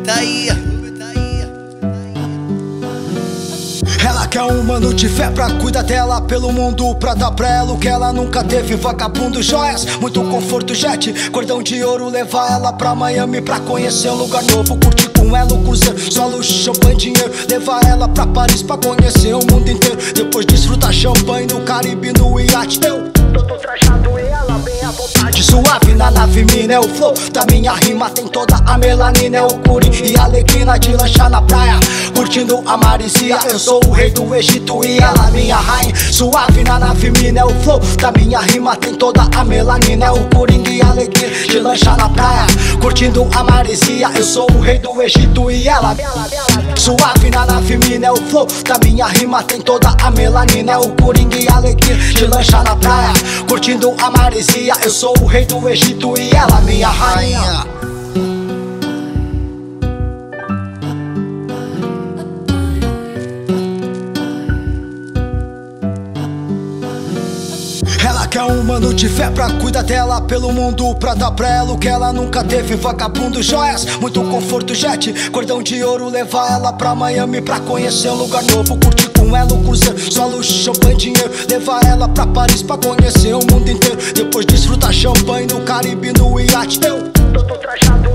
tá aí. Ela quer um mano de fé pra cuidar dela Pelo mundo pra dar pra ela o que ela nunca teve. Vagabundo, joias, muito conforto, jet. Cordão de ouro, levar ela pra Miami Pra conhecer um lugar novo, curtir com ela o cruzeiro Só luxo, champanhe, dinheiro. Levar ela pra Paris pra conhecer o mundo inteiro. Depois desfrutar champanhe no Caribe, no iate. Eu tô, tô Suave na nave mina é o flow Da minha rima. Tem toda a melanina É o curi e a alegria de lanchar na praia Curtindo a maricia. Eu sou o rei do Egito e ela minha rainha. Suave na nave mina é o flow Da minha rima. Tem toda a melanina É o coringa e a alegria de lanchar na praia Curtindo a maricia Eu sou o rei do Egito e ela Suave na nave mina é o flow Da minha rima. Tem toda a melanina É o coringa e a alegria de lanchar na praia. Curtindo a maresia Eu sou o rei do Egito e ela minha rainha Quer um mano de fé pra cuidar dela Pelo mundo pra dar pra ela o que ela nunca teve. Vagabundo, joias, muito conforto, jet Cordão de ouro, levar ela pra Miami Pra conhecer um lugar novo, curtir com ela o cruzeiro Só luxo, champanhe, dinheiro Levar ela pra Paris pra conhecer o mundo inteiro. Depois desfrutar champanhe no Caribe, no iate Eu tô, tô trajado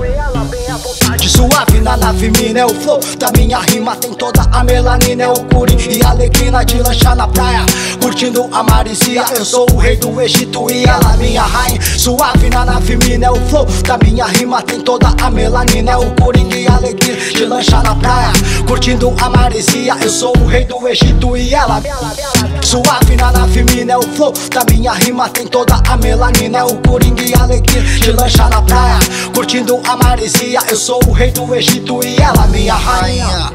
vontade Suave na nave mina é o flow Da minha rima. Tem toda a melanina É o curi e a alegria de lanchar na praia Curtindo a maricia. Eu sou o rei do Egito e ela minha rainha. Suave na nave mina é o flow Da minha rima. Tem toda a melanina É o curi e a alegria de lanchar na praia Curtindo a maricia. Eu sou o rei do Egito e ela Suave na nave mina é o flow Da minha rima. Tem toda a melanina É o coringa e a alegria de lanchar na praia Curtindo a maresia Eu sou o rei do Egito e ela minha rainha.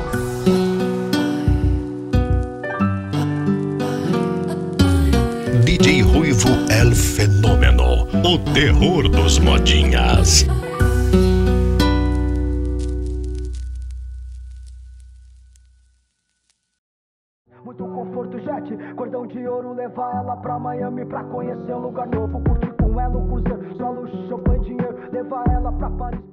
DJ Ruivo El Fenômeno, o terror dos modinhas. Muito conforto, jet, cordão de ouro Levar ela pra Miami pra conhecer um lugar novo. Curtir com ela o cruzeiro, só luxo, champanhe, dinheiro. Levar ela pra Paris pra...